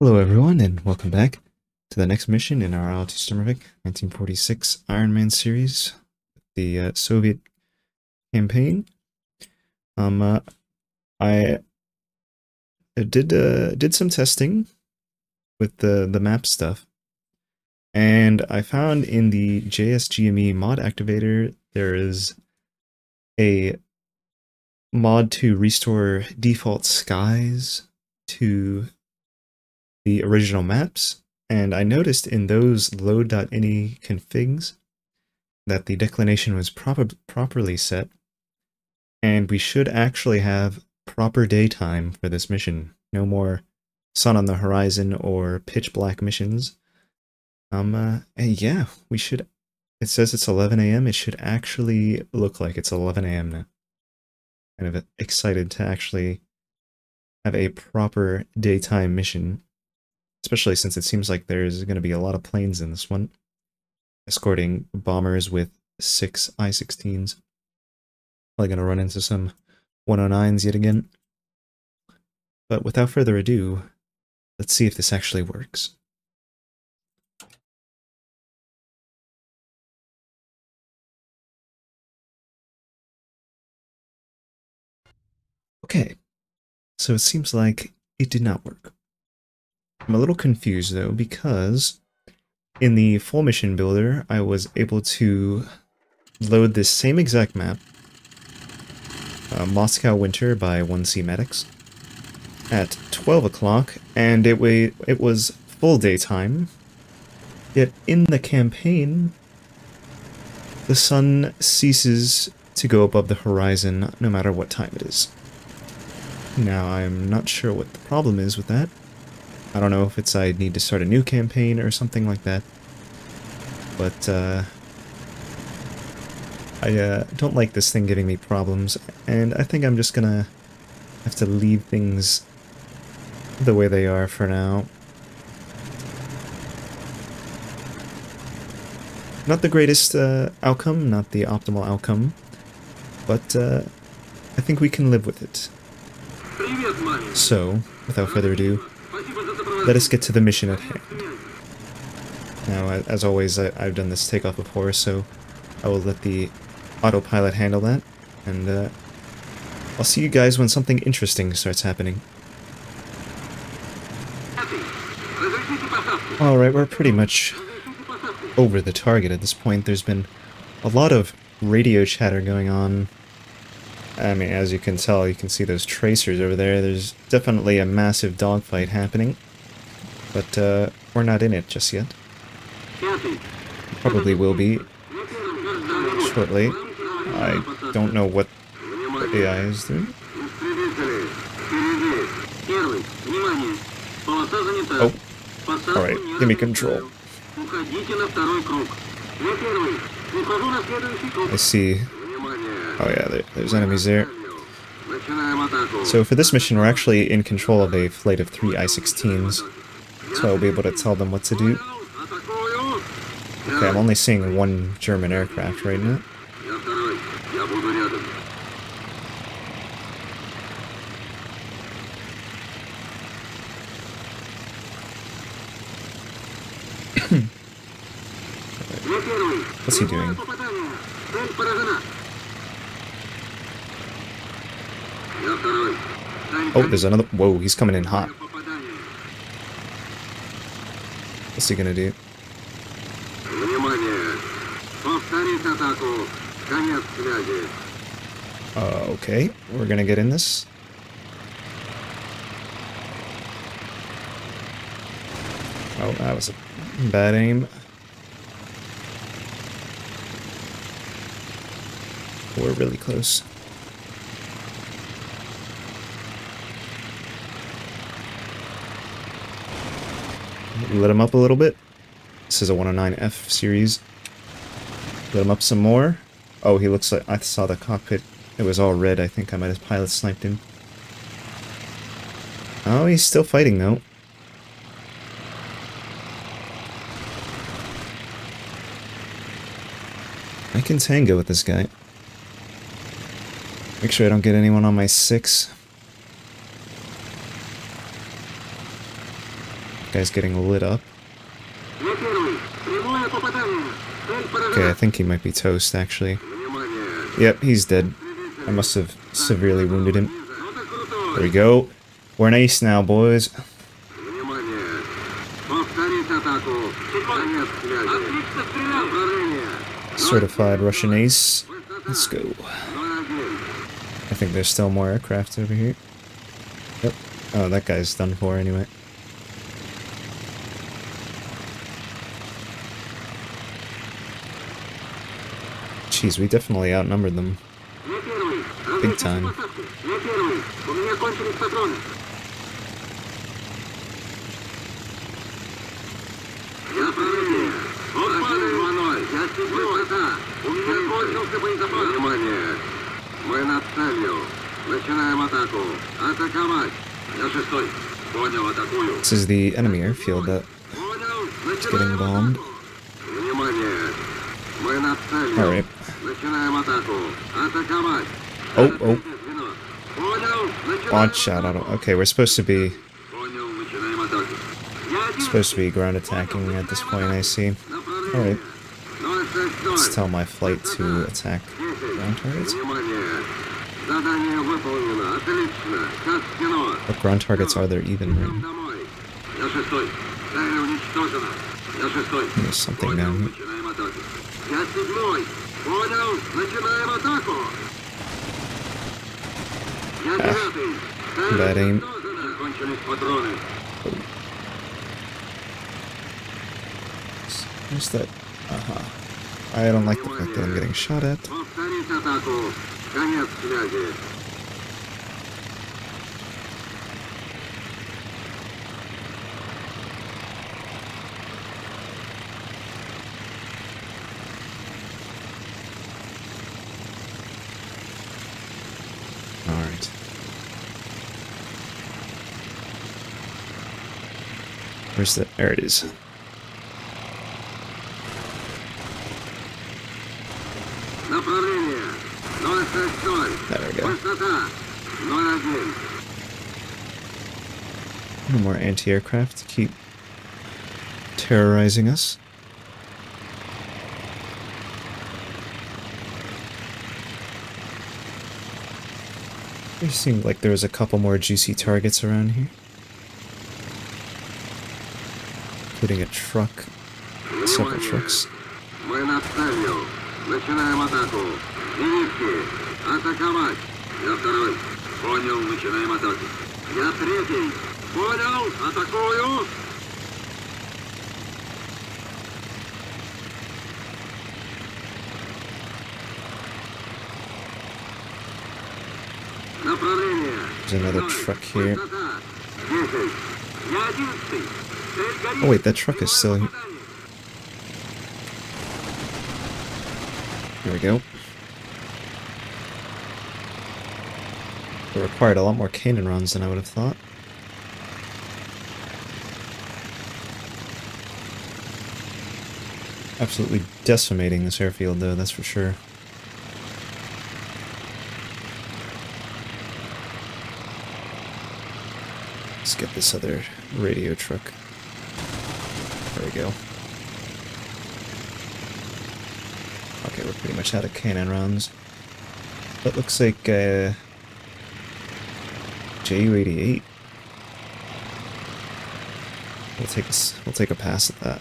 Hello everyone and welcome back to the next mission in our IL-2 Sturmovik 1946 Iron Man series, the uh, Soviet campaign. Um, uh, I did uh, did some testing with the the map stuff, and I found in the JSGME mod activator there is a mod to restore default skies to the original maps, and I noticed in those load.ini configs that the declination was proper properly set, and we should actually have proper daytime for this mission. No more sun on the horizon or pitch black missions. Um, uh, and yeah, we should, it says it's 11 a.m. It should actually look like it's 11 a.m. now. Kind of excited to actually have a proper daytime mission especially since it seems like there's going to be a lot of planes in this one, escorting bombers with six I-16s. Probably going to run into some 109s yet again. But without further ado, let's see if this actually works. Okay, so it seems like it did not work. I'm a little confused though because in the full mission builder I was able to load this same exact map uh, Moscow Winter by 1C Maddox at 12 o'clock and it, it was full daytime yet in the campaign the sun ceases to go above the horizon no matter what time it is. Now I'm not sure what the problem is with that. I don't know if it's I need to start a new campaign or something like that. But, uh, I uh, don't like this thing giving me problems, and I think I'm just gonna have to leave things the way they are for now. Not the greatest uh, outcome, not the optimal outcome, but uh, I think we can live with it. So, without further ado, let us get to the mission at hand. Now, as always, I, have done this takeoff before, so I will let the autopilot handle that, and uh, I'll see you guys when something interesting starts happening. Alright, we're pretty much over the target at this point. There's been a lot of radio chatter going on. I mean, as you can tell, you can see those tracers over there. There's definitely a massive dogfight happening. But uh, we're not in it just yet. Probably will be shortly. I don't know what the AI is doing. Oh, alright, give me control. I see. Oh yeah, there, there's enemies there. So for this mission, we're actually in control of a flight of three I-16s so I'll be able to tell them what to do. Okay, I'm only seeing one German aircraft right now. What's he doing? Oh, there's another- whoa, he's coming in hot. What's he gonna do? Uh, okay, we're gonna get in this. Oh, that was a bad aim. We're really close. Let him up a little bit. This is a 109F series. Let him up some more. Oh, he looks like... I saw the cockpit. It was all red. I think I might have pilot sniped him. Oh, he's still fighting, though. I can tango with this guy. Make sure I don't get anyone on my six. Guy's getting lit up. Okay, I think he might be toast, actually. Yep, he's dead. I must have severely wounded him. There we go. We're an ace now, boys. Certified Russian ace. Let's go. I think there's still more aircraft over here. Yep. Oh, that guy's done for anyway. Jeez, we definitely outnumbered them. Big time. Мы над целью. Начинаем атаку. Атаковать. Я шестой. Понял, атакую. This is the enemy airfield that Понял. is getting bombed. All right. Oh, oh. Odd shot. I. Okay, we're supposed to be. Supposed to be ground attacking at this point, I see. Alright. Let's tell my flight to attack ground targets. What ground targets are there even? Right? There's something down here. Начинаем атаку. Я седьмой. Понял. Начинаем атаку. Я девятый. Цель Bad aim. уничтожена. Закончились патроны. Where's that? Uh huh. I don't like the fact that I'm getting shot at. Where's the... There it is. There we go. No more anti-aircraft to keep terrorizing us. It seemed like there was a couple more juicy targets around here. including a truck, several trucks. There's another truck here. Oh wait, that truck is still here. There we go. It required a lot more cannon runs than I would have thought. Absolutely decimating this airfield though, that's for sure. Let's get this other radio truck there we go. Okay, we're pretty much out of cannon rounds. That looks like uh, Ju-88. We'll take we'll take a pass at that.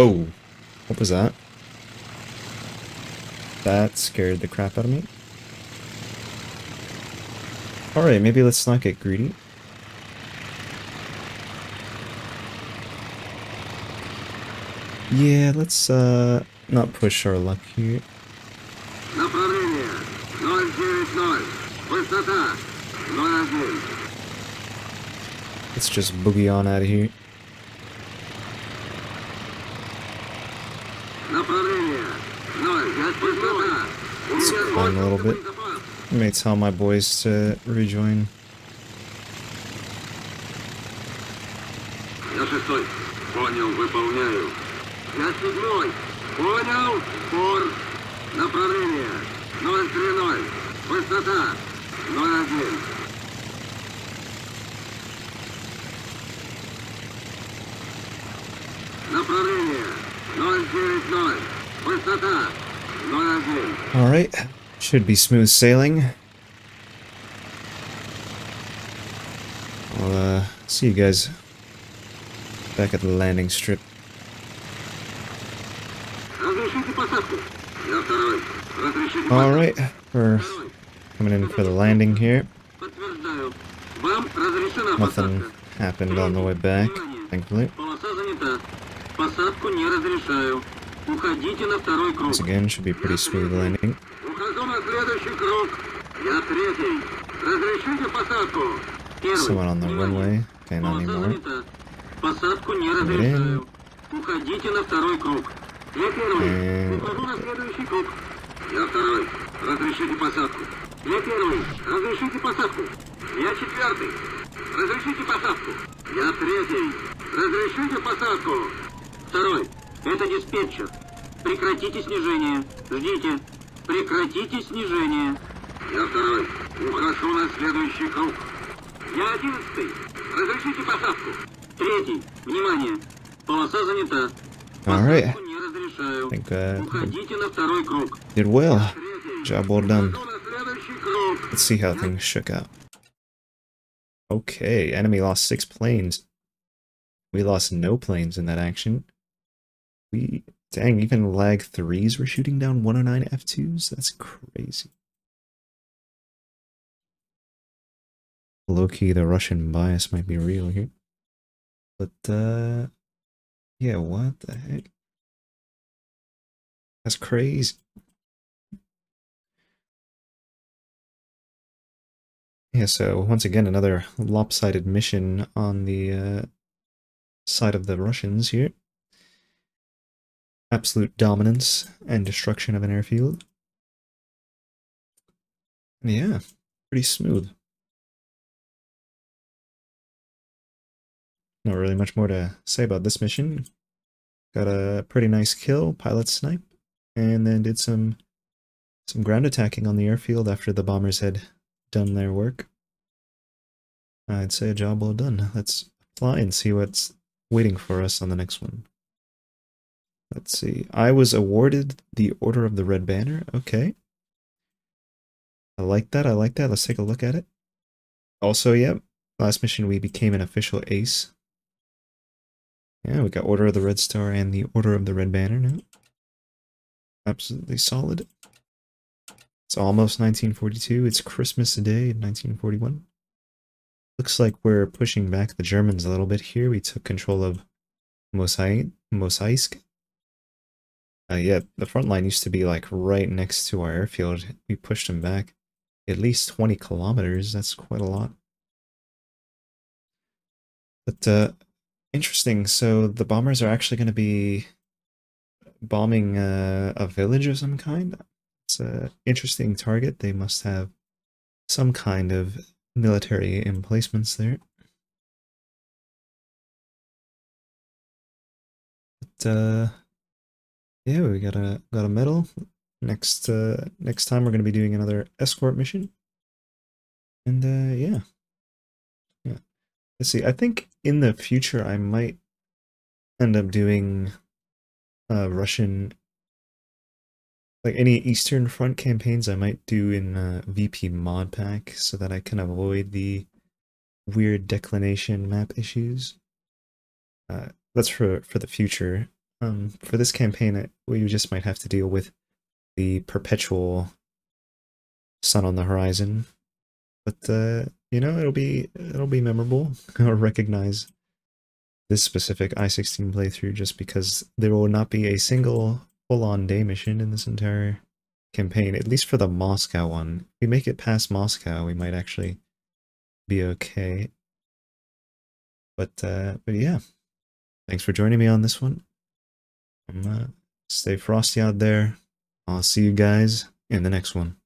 Whoa. What was that? That scared the crap out of me. Alright, maybe let's not get greedy. Yeah, let's uh not push our luck here. Let's just boogie on out of here. Направление 0. Высота. Let's climb a little bit. I may tell my boys to rejoin. Я шестой. Понял, выполняю. Я седьмой. Понял. Фор. Направление. 030. Высота. 01. Направление. Alright, should be smooth sailing. I'll uh, see you guys back at the landing strip. Alright, we're coming in for the landing here. Nothing happened on the way back, thankfully. Уходите на второй круг. Once again, should be pretty smooth landing. Ухожу на следующий круг. Я третий. Разрешите посадку. Первый. Someone on the runway. Okay, not anymore. Посадку не разрешаю. Уходите на второй круг. Я первый. Ухожу на следующий круг. Я второй. Разрешите посадку. Я первый. Разрешите посадку. Я четвертый. Разрешите посадку. Я третий. Разрешите посадку. Это диспетчер. Прекратите снижение. Ждите. Прекратите снижение. Я второй. Ухожу на следующий круг. Я одиннадцатый. Разрешите посадку. Третий. Внимание. Полоса занята. Alright, Посадку не разрешаю. Think uh, Уходите на второй круг. did well. Job well done. Let's see how things shook out. Okay, enemy lost six planes. We lost no planes in that action. We, dang, even LaGG-3s were shooting down 109 F2s? That's crazy. Low-key, the Russian bias might be real here. But, uh, yeah, what the heck? That's crazy. Yeah, so once again, another lopsided mission on the uh, side of the Russians here. Absolute dominance and destruction of an airfield. Yeah, pretty smooth. Not really much more to say about this mission. Got a pretty nice kill, pilot snipe, and then did some some ground attacking on the airfield after the bombers had done their work. I'd say a job well done. Let's fly and see what's waiting for us on the next one. Let's see. I was awarded the Order of the Red Banner. Okay. I like that. I like that. Let's take a look at it. Also, yep. Last mission we became an official ace. Yeah, we got Order of the Red Star and the Order of the Red Banner now. Absolutely solid. It's almost 1942. It's Christmas Day in 1941. Looks like we're pushing back the Germans a little bit here. We took control of Mosai Mosaisk. Uh, yeah, the front line used to be like right next to our airfield. We pushed them back at least 20 kilometers. That's quite a lot. But uh, interesting. So the bombers are actually going to be bombing uh, a village of some kind. It's an interesting target. They must have some kind of military emplacements there. But uh yeah, we got a got a medal. Next uh next time we're gonna be doing another escort mission. And uh yeah. Yeah. Let's see. I think in the future I might end up doing uh Russian like any Eastern Front campaigns I might do in uh, VP mod pack so that I can avoid the weird declination map issues. Uh, that's for for the future. Um, for this campaign, we just might have to deal with the perpetual sun on the horizon. But uh, you know, it'll be it'll be memorable. I'll recognize this specific I-16 playthrough just because there will not be a single full-on day mission in this entire campaign, at least for the Moscow one. If we make it past Moscow, we might actually be okay. But uh, but yeah, thanks for joining me on this one. Stay frosty out there. I'll see you guys in the next one.